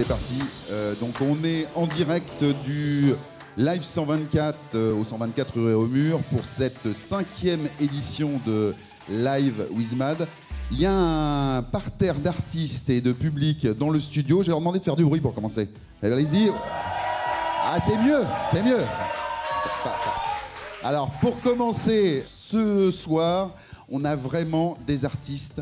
C'est parti. Euh, donc on est en direct du Live 124 euh, au 124 rue au mur pour cette cinquième édition de Live with Mad. Il y a un parterre d'artistes et de public dans le studio. Je vais leur demander de faire du bruit pour commencer. Allez-y. Ah, c'est mieux, c'est mieux. Alors, pour commencer, ce soir, on a vraiment des artistes,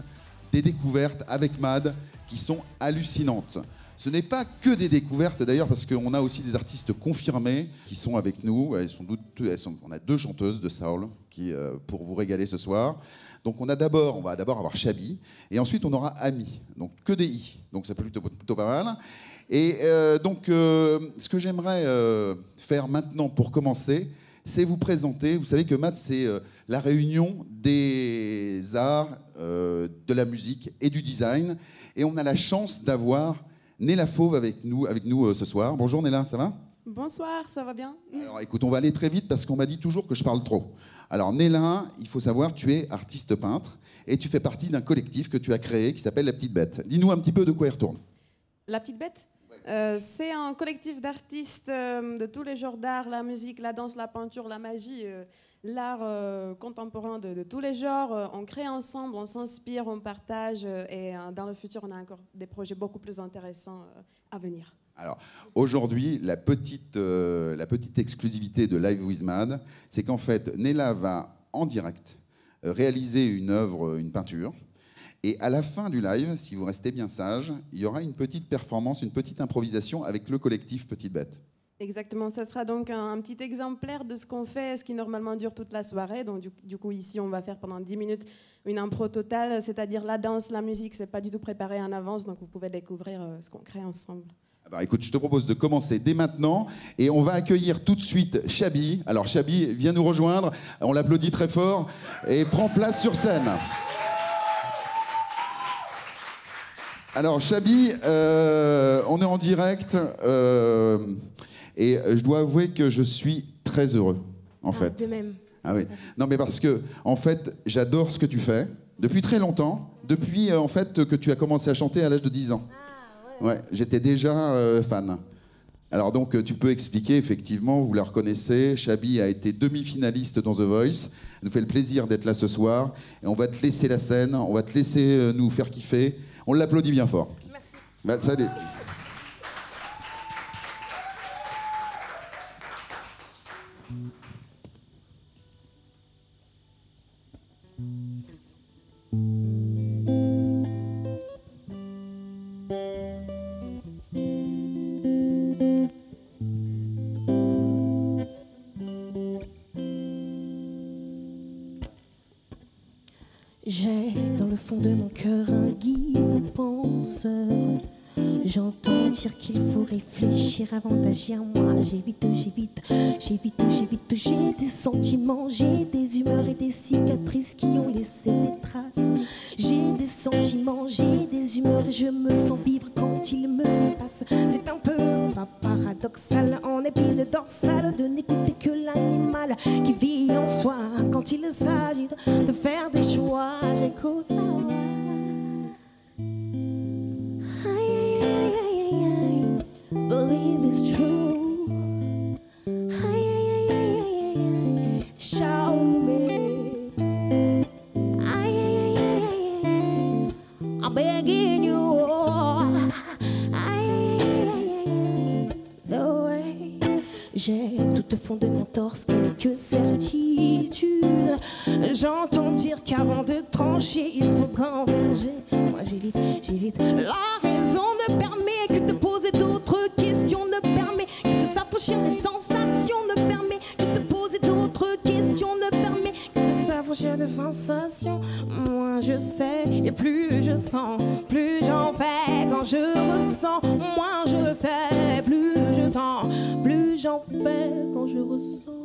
des découvertes avec Mad qui sont hallucinantes. Ce n'est pas que des découvertes d'ailleurs, parce qu'on a aussi des artistes confirmés qui sont avec nous. Elles sont, elles on a deux chanteuses de soul qui, euh, pour vous régaler ce soir. Donc on a d'abord, on va d'abord avoir Chabi, et ensuite on aura Ami. Donc que des i. Donc ça peut plutôt, plutôt pas mal. Et euh, donc euh, ce que j'aimerais faire maintenant pour commencer, c'est vous présenter. Vous savez que Matt, c'est la réunion des arts, de la musique et du design. Et on a la chance d'avoir Néla Fauve avec nous, avec nous euh, ce soir. Bonjour Néla, ça va? Bonsoir, ça va bien? Alors écoute, on va aller très vite parce qu'on m'a dit toujours que je parle trop. Alors Néla, il faut savoir, tu es artiste peintre et tu fais partie d'un collectif que tu as créé qui s'appelle La Petite Bête. Dis-nous un petit peu de quoi il retourne. La Petite Bête? Euh, c'est un collectif d'artistes euh, de tous les genres d'art, la musique, la danse, la peinture, la magie l'art euh, contemporain de, tous les genres. Euh, on crée ensemble, on s'inspire, on partage euh, et dans le futur, on a encore des projets beaucoup plus intéressants à venir. Alors aujourd'hui, la petite, la petite exclusivité de Live with Mad, c'est qu'en fait, Nella va en direct réaliser une œuvre, une peinture. Et à la fin du live, si vous restez bien sage, il y aura une petite performance, une petite improvisation avec le collectif Petite Bête. Exactement, ça sera donc un, petit exemplaire de ce qu'on fait, ce qui normalement dure toute la soirée. Donc du, coup ici on va faire pendant 10 minutes une impro totale, c'est-à-dire la danse, la musique, c'est pas du tout préparé en avance, donc vous pouvez découvrir euh, ce qu'on crée ensemble. Ah bah, écoute, je te propose de commencer dès maintenant et on va accueillir tout de suite Chabi. Alors Chabi, viens nous rejoindre, on l'applaudit très fort et prend place sur scène. Alors Chabi, euh, on est en direct. Euh, et euh, je dois avouer que je suis très heureux, en ah, fait. De même. Ah oui. Non, mais parce que, en fait, j'adore ce que tu fais depuis très longtemps. Depuis, euh, en fait, que tu as commencé à chanter à l'âge de 10 ans. Ah, ouais. ouais j'étais déjà euh, fan. Alors donc, tu peux expliquer, effectivement, vous la reconnaissez, Chabi a été demi-finaliste dans The Voice, Elle nous fait le plaisir d'être là ce soir, et on va te laisser la scène, on va te laisser nous faire kiffer. On l'applaudit bien fort. Merci. Bah, salut. Moi, j'évite, j'évite, j'évite, j'évite. J'ai des sentiments, j'ai des humeurs et des cicatrices qui ont laissé des traces. J'ai des sentiments, j'ai des humeurs et je me sens vivre quand ils me dépassent. C'est un peu pas paradoxal en épine dorsale de n'écouter que l'animal qui vit en soi quand il s'agit de faire des choix. J'écoute ça. Believe it's true. I'm begging you. J'ai tout au fond de mon torse quelques certitudes. J'entends dire qu'avant de trancher, il faut converger. Moi j'évite, j'évite. La raison ne permet que de s'affranchir des sensations, ne permet que de poser d'autres questions, ne permet que de s'affranchir des sensations. Moi je sais, et plus je sens, plus j'en fais quand je ressens. Moi je sais, plus je sens, plus j'en fais quand je ressens.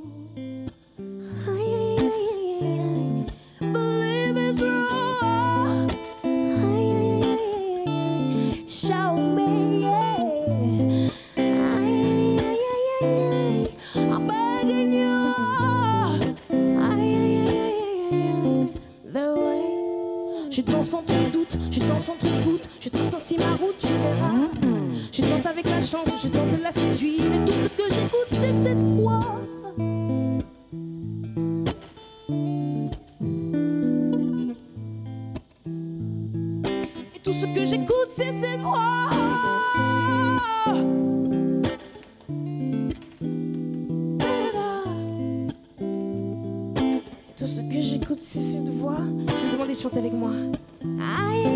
Que j'écoute, c'est cette voix. Et tout ce que j'écoute, c'est cette voix. Je vais demander de chanter avec moi. Aïe,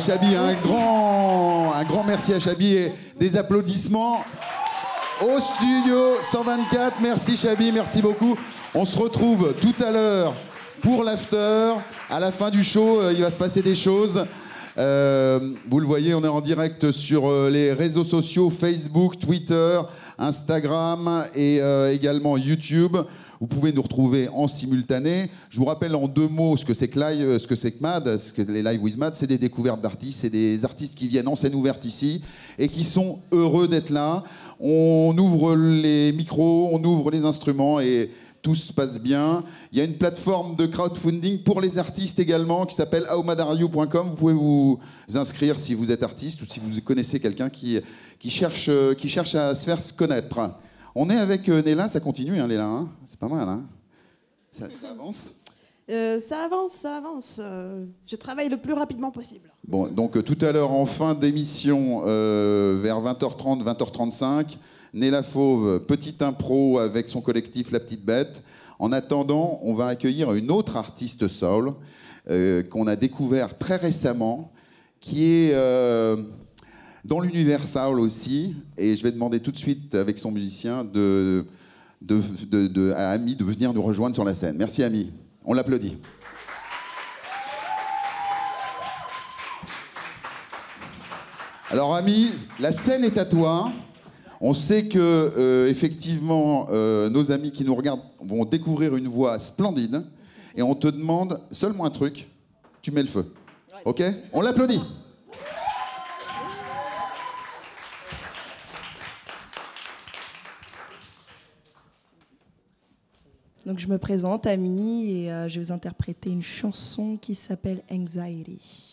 Chabi, un grand, un grand merci à Chabi et des applaudissements au studio 124. Merci Chabi, merci beaucoup. On se retrouve tout à l'heure pour l'after. À la fin du show, euh, il va se passer des choses. Euh, vous le voyez, on est en direct sur euh, les réseaux sociaux Facebook, Twitter, Instagram et euh, également YouTube. Vous pouvez nous retrouver en simultané. Je vous rappelle en deux mots ce que c'est que live, ce que c'est que Mad, ce que les Live with Mad, c'est des découvertes d'artistes, c'est des artistes qui viennent en scène ouverte ici et qui sont heureux d'être là. On ouvre les micros, on ouvre les instruments et tout se passe bien. Il y a une plateforme de crowdfunding pour les artistes également qui s'appelle aumadario.com. Vous pouvez vous inscrire si vous êtes artiste ou si vous connaissez quelqu'un qui, cherche, à se faire connaître. On est avec euh, Néla, ça continue, hein, Néla. hein C'est pas mal, hein ça, ça avance. Euh, ça avance, ça avance. Euh, je travaille le plus rapidement possible. Bon, donc tout à l'heure, en fin d'émission, euh, vers 20h30, 20h35, Néla Fauve, petite impro avec son collectif La Petite Bête. En attendant, on va accueillir une autre artiste soul qu'on a découvert très récemment, qui est dans l'univers soul aussi. Et je vais demander tout de suite avec son musicien de, de, de- de- à Ami de venir nous rejoindre sur la scène. Merci Ami. On l'applaudit. Alors, Ami, la scène est à toi. On sait que, euh, effectivement, euh, nos amis qui nous regardent vont découvrir une voix splendide. Et on te demande seulement un truc tu mets le feu. OK? On l'applaudit. Donc je me présente, Ami, et euh, je vais vous interpréter une chanson qui s'appelle Anxiety.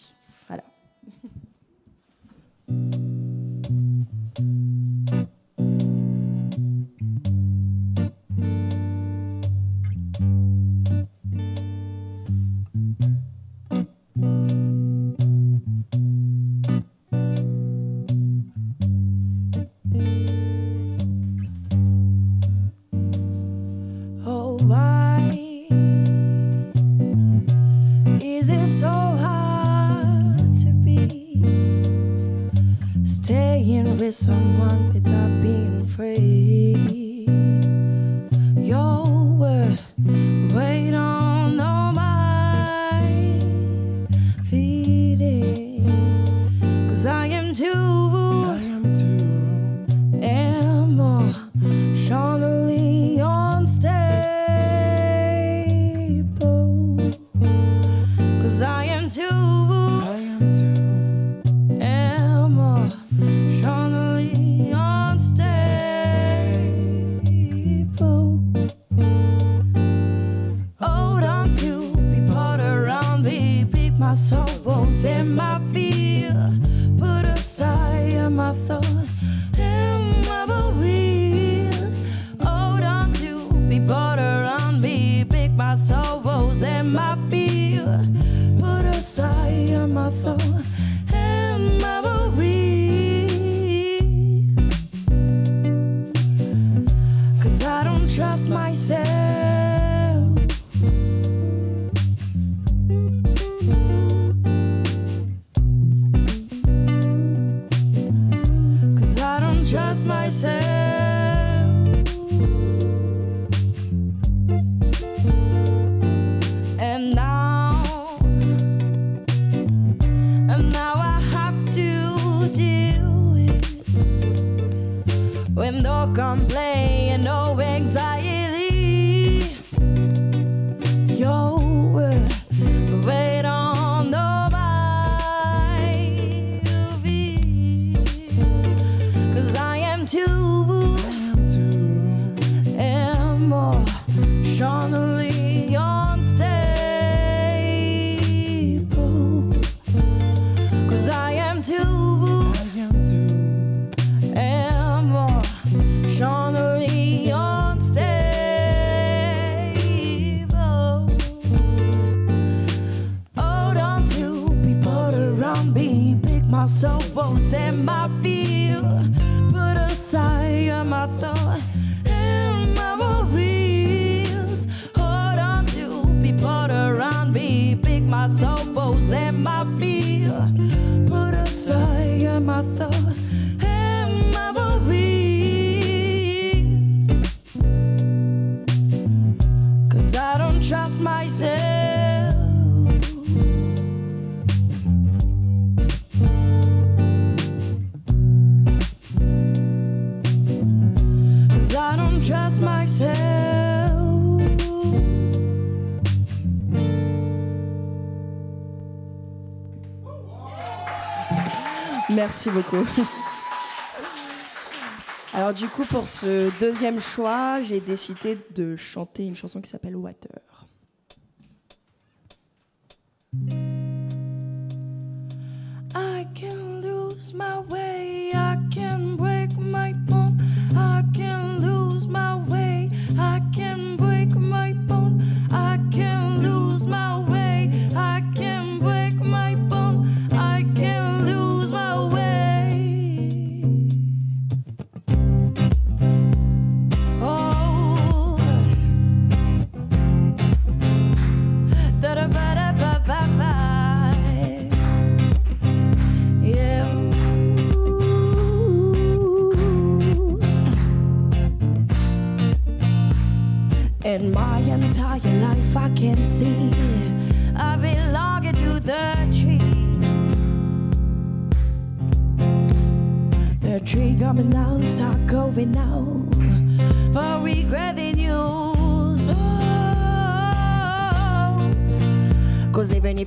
you're my. Oh, Cause I don't trust myself. Merci beaucoup. Alors du coup, pour ce deuxième choix, j'ai décidé de chanter une chanson qui s'appelle Water. I can lose my way.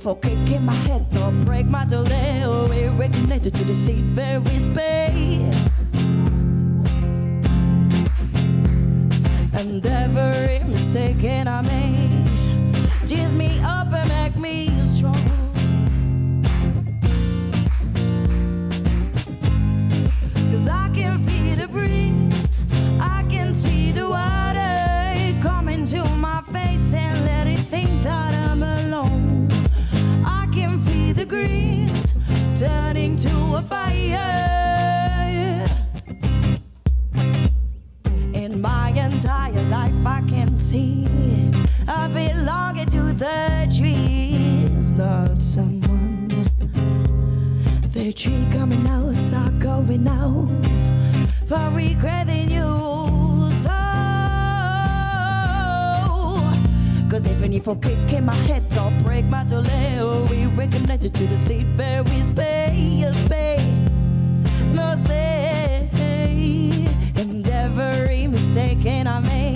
for kicking my head or break my delay. Oh, or reconnected to the seat very space. I made.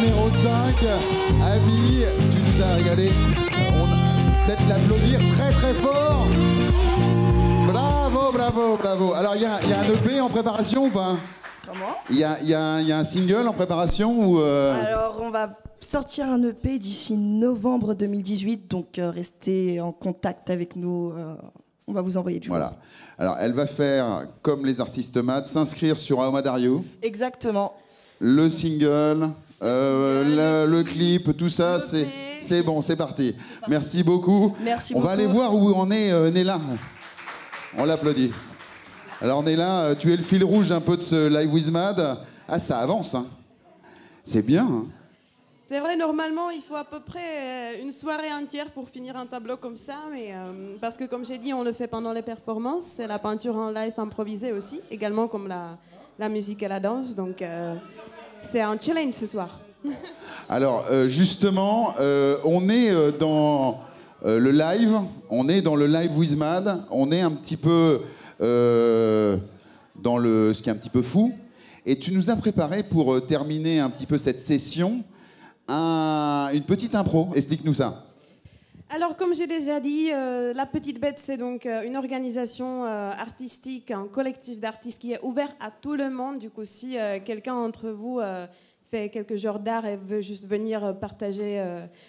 Numéro 5. Ami, tu nous as régalé. On va peut-être l'applaudir très très fort. Bravo, bravo, bravo. Alors, il y, a y a un EP en préparation ou pas? Comment? Il y a, il y a- il y a un single en préparation ou euh, Alors, on va sortir un EP d'ici novembre 2018, donc euh, restez en contact avec nous. euh, on va vous envoyer du Voilà. Alors, elle va faire comme les artistes maths, s'inscrire sur Aoma Dario, Exactement. le single, euh, le, le clip, tout ça, c'est c'est bon, c'est parti. Merci beaucoup. Merci On va aller voir où en est euh, Nella. On l'applaudit. Alors Nella, euh, tu es le fil rouge un peu de ce Live with Mad. Ah, ça avance. hein. C'est bien. hein. C'est vrai, normalement, il faut à peu près euh, une soirée entière pour finir un tableau comme ça, mais euh, parce que comme j'ai dit, on le fait pendant les performances, c'est la peinture en live improvisée aussi, également comme la, la musique et la danse, donc euh, c'est un challenge ce soir. Alors euh, justement, euh, on est euh, dans le live, on est dans le live with Mad, on est un petit peu dans le, ce qui est un petit peu fou. Et tu nous as préparé pour terminer un petit peu cette session un- une petite impro. Explique-nous ça. Alors, comme j'ai déjà dit, euh, La Petite Bête, c'est donc euh, une organisation euh, artistique, un collectif d'artistes qui est ouvert à tout le monde. Du coup, si quelqu'un d'entre vous fait quelques genres d'art et veut juste venir partager,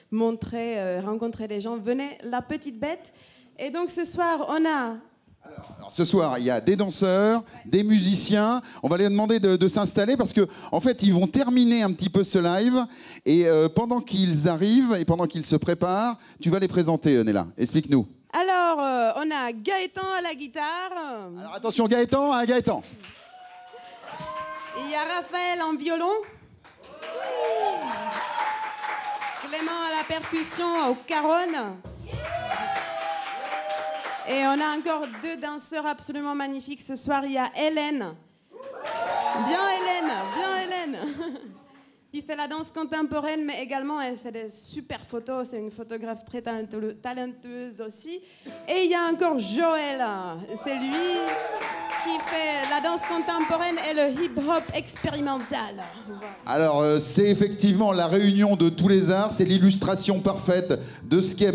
montrer, rencontrer les gens, venez La Petite Bête. Et donc, ce soir, on a Alors, ce soir, il y a des danseurs, des musiciens. On va leur demander de, de s'installer parce que, en fait, ils vont terminer un petit peu ce live. Et euh, pendant qu'ils arrivent et pendant qu'ils se préparent, tu vas les présenter, euh, Nella. Explique-nous. Alors, euh, on a Gaëtan à la guitare, Alors attention, Gaëtan, hein, Gaëtan. il y a Raphaël en violon, Clément à la percussion au caronne. Et on a encore deux danseurs absolument magnifiques ce soir. Il y a Hélène. Bien Hélène, bien Hélène. Qui fait la danse contemporaine, mais également elle fait des super photos. C'est une photographe très talentue- talentueuse aussi. Et il y a encore Joël. C'est lui qui fait la danse contemporaine et le hip-hop expérimental. Alors, euh, c'est effectivement la réunion de tous les arts, c'est l'illustration parfaite de ce qu'est.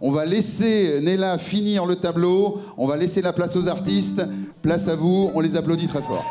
On va laisser Nella finir le tableau, on va laisser la place aux artistes. Place à vous, on les applaudit très fort.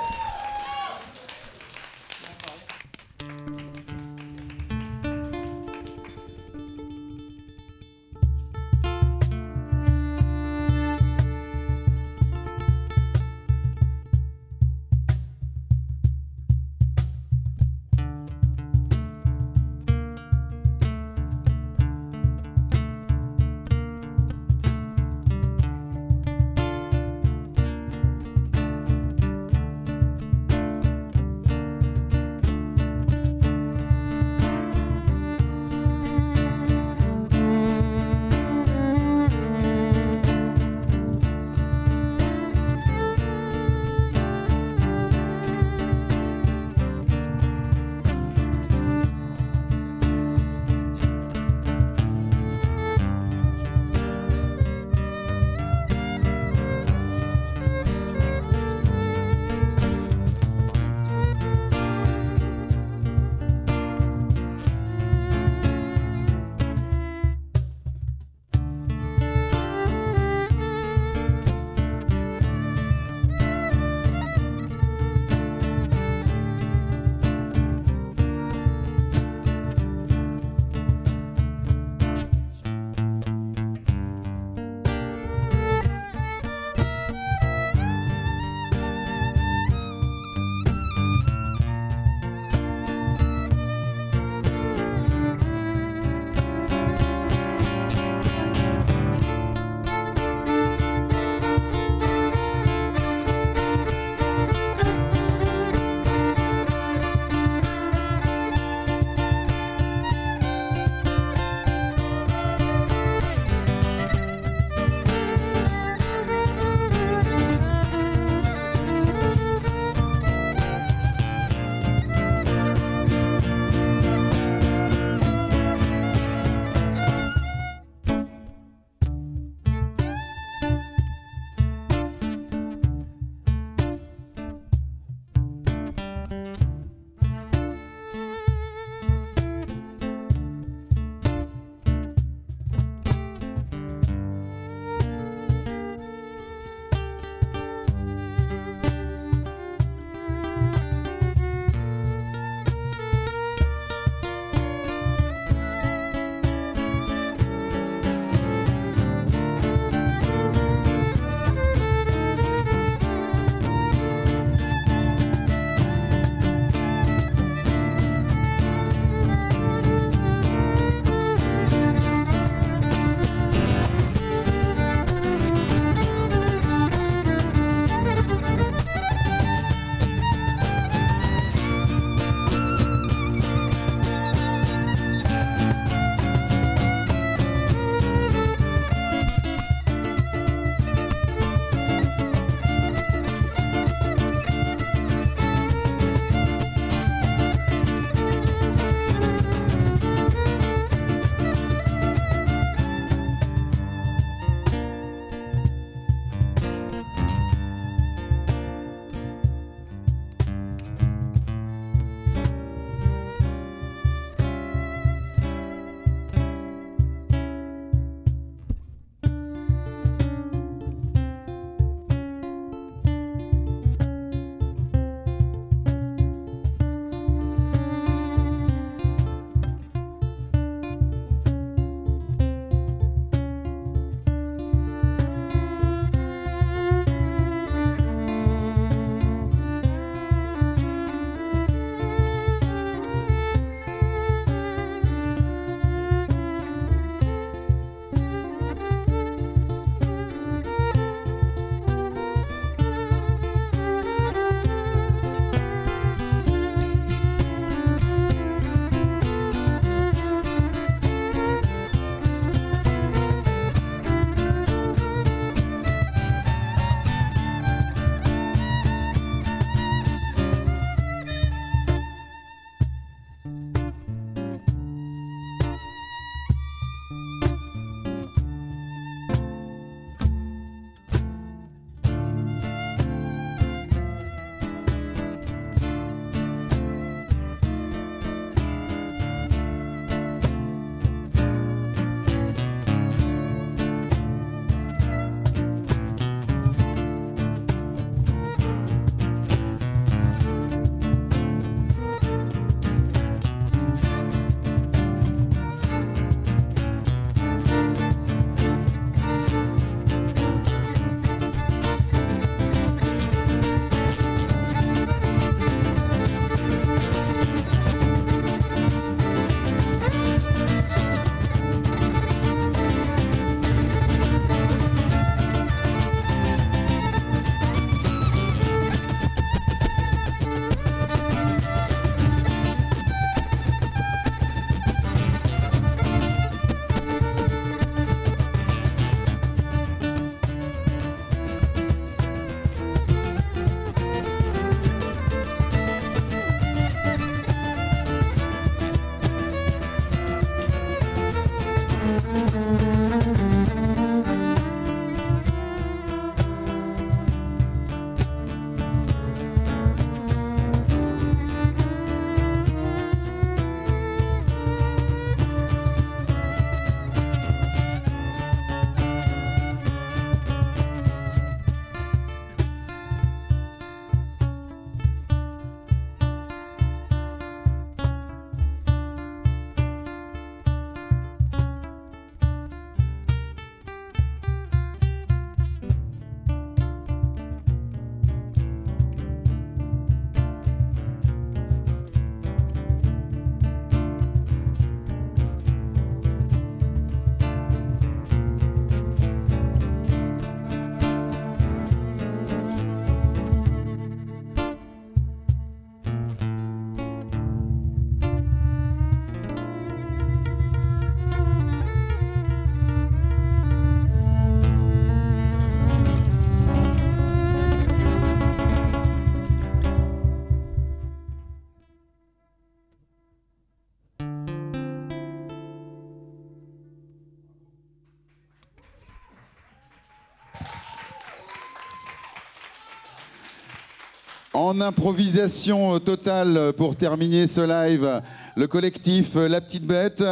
En improvisation totale pour terminer ce live, le collectif La Petite Bête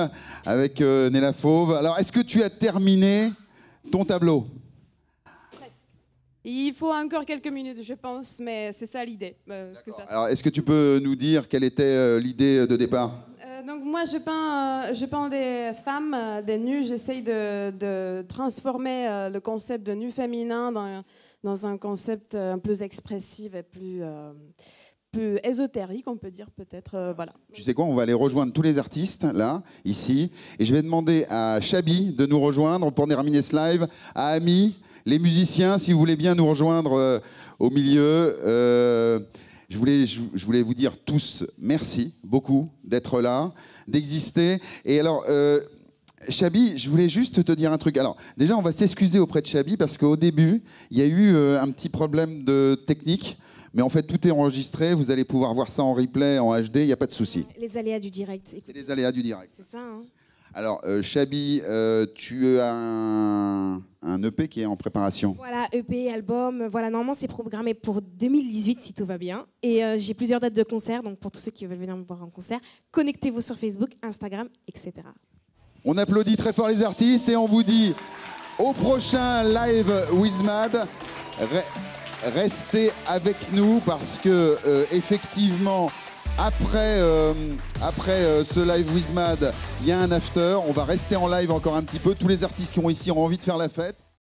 avec euh, Néla Fauve. Alors, est-ce que tu as terminé ton tableau? Il faut encore quelques minutes, je pense, mais c'est ça l'idée. euh, Alors, est-ce que tu peux nous dire quelle était euh, l'idée de départ? Euh, donc moi, je peins, je peins des femmes, des nus. J'essaye de, de transformer le concept de nu féminin dans, dans un concept euh, un peu expressif et plus, euh, ésotérique, on peut dire peut-être. euh, voilà. Tu sais quoi, on va aller rejoindre tous les artistes, là, ici. Et je vais demander à Chabi de nous rejoindre pour terminer ce live, à Ami, les musiciens, si vous voulez bien nous rejoindre euh, au milieu. Je, voulais, je voulais vous dire tous merci beaucoup d'être là, d'exister. Et alors... Chabi, je voulais juste te dire un truc. Alors, déjà, on va s'excuser auprès de Chabi parce qu'au début, il y a eu euh, un petit problème de technique. Mais en fait, tout est enregistré. Vous allez pouvoir voir ça en replay, en HD. Il n'y a pas de souci. Les aléas du direct. C'est les aléas du direct. C'est ça. hein. Alors, euh, Chabi, euh, tu as un, un EP qui est en préparation. Voilà, EP, album. Voilà, normalement, c'est programmé pour 2018 si tout va bien. Et euh, j'ai plusieurs dates de concert. Donc, pour tous ceux qui veulent venir me voir en concert, connectez-vous sur Facebook, Instagram, etc. On applaudit très fort les artistes et on vous dit au prochain live Wizmad. Re- restez avec nous parce que euh, effectivement après, euh, euh, ce live Wizmad, il y a un after. On va rester en live encore un petit peu. Tous les artistes qui ont ici ont envie de faire la fête.